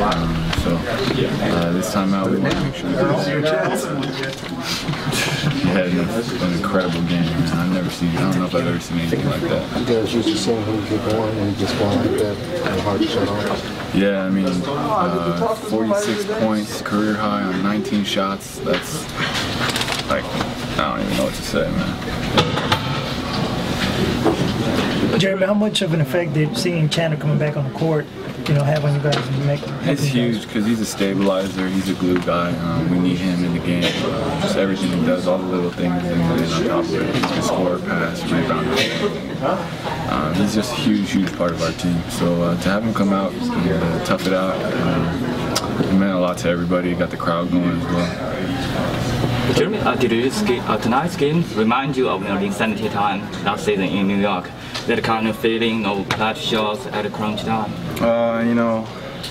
Um, so uh, this time out, we want to make sure we do He had an, an incredible game, man. I've never seen, I don't know if I've ever seen anything like that. You guys used to seeing him get going and just going like that and hard to shut off. Yeah, I mean, uh, 46 points, career high on 19 shots. That's like, I don't even know what to say, man. Jeremy, how much of an effect did seeing Chandler coming back on the court, you know, have on you guys? It's huge because he's a stabilizer. He's a glue guy. Um, we need him in the game. Uh, just everything he does, all the little things, and then on top of it, he can score, pass, rebound. Um, he's just a huge, huge part of our team. So uh, to have him come out and uh, tough it out, um, it meant a lot to everybody. Got the crowd going as well. Jeremy, uh, did this game, uh, tonight's game remind you of you know, the Linsanity time last season in New York? That kind of feeling of clutch shots at a crunch time? Uh, you know,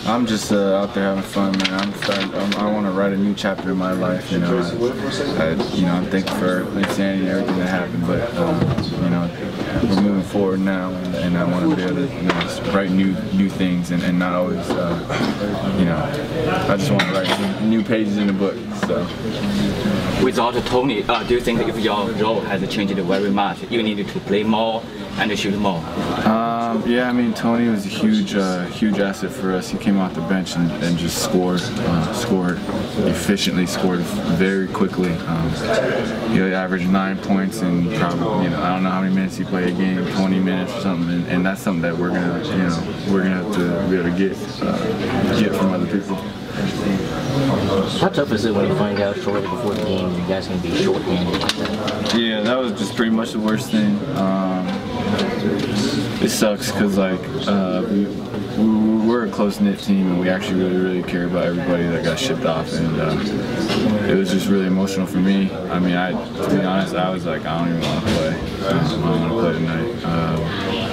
I'm just uh, out there having fun, man. I'm I'm, I want to write a new chapter in my life. You know, I, I, you know, I'm thankful for Linsanity and everything that happened, but um, you know, we're moving forward now, and, and I want to be able to you know, write new new things and, and not always, uh, you know, I just want to write new pages in the book. Without Toney, uh, do you think if your role has changed very much, you need to play more and shoot more? Um, yeah, I mean Toney was a huge, uh, huge asset for us. He came off the bench and, and just scored, uh, scored efficiently, scored very quickly. Um, he averaged nine points in probably, you know, I don't know how many minutes he played a game, 20 minutes or something, and, and that's something that we're gonna, you know, we're gonna have to be able to get, uh, get from. How tough is it when you find out shortly before the game you guys can be shorthanded? Yeah, that was just pretty much the worst thing. Um, it sucks because like uh, we, we, we're a close knit team and we actually really really care about everybody that got shipped off and uh, it was just really emotional for me. I mean, I to be honest, I was like, I don't even want to play. Um, I don't want to play tonight. Um,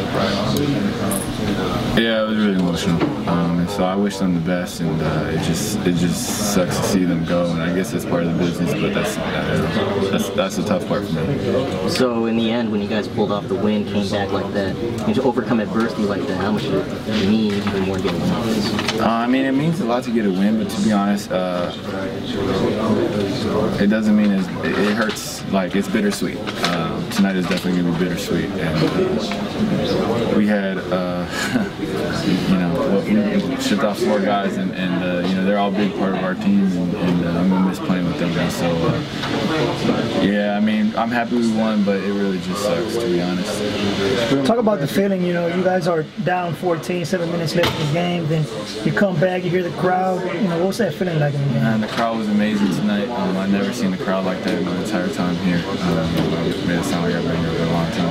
yeah, it was really emotional. Um, and so I wish them the best, and uh, it just it just sucks to see them go. And I guess that's part of the business, but that's that's that's the tough part for me. So in the end, when you guys pulled off the win, came back like that, and to overcome adversity like that, how much did it mean even more to get a win? Uh, I mean, it means a lot to get a win, but to be honest, uh, it doesn't mean it's, it hurts. Like it's bittersweet. Um, tonight is definitely gonna be bittersweet, and uh, we had, uh, you know, well, we shipped off four guys, and, and uh, you know they're all a big part of our team, and, and uh, I'm gonna miss playing with them guys. So, uh, yeah, I mean, I'm happy we won, but it really just sucks to be honest. Talk about the feeling, you know, you guys are down 14, seven minutes left in the game, then you come back, you hear the crowd, you know, what's that feeling like in the game? And the crowd was amazing tonight. Um, I've never seen a crowd like that in my entire time here. Um, it made it sound like I've been here for a long time.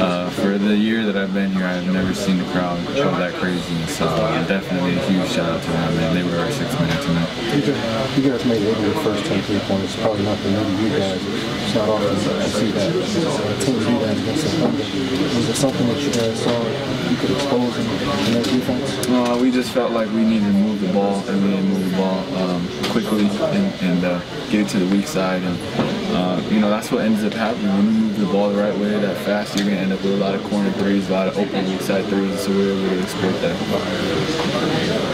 Uh, for the year that I've been here, I've never seen the crowd show that craziness. So uh, definitely a huge shout out to them, and they were our six minutes tonight. You guys, made it your first 10 three points. Probably not the to you guys. It's not often to see that. A team do that against the. Was there something that you guys saw you could expose in, in their defense? No, we just felt like we needed to move the ball and we needed to move the ball um, quickly and, and uh, get it to the weak side. And uh, you know that's what ends up happening when you move the ball the right way that fast. You're going to end up with a lot of corner threes, a lot of open weak side threes. So we were able to exploit that.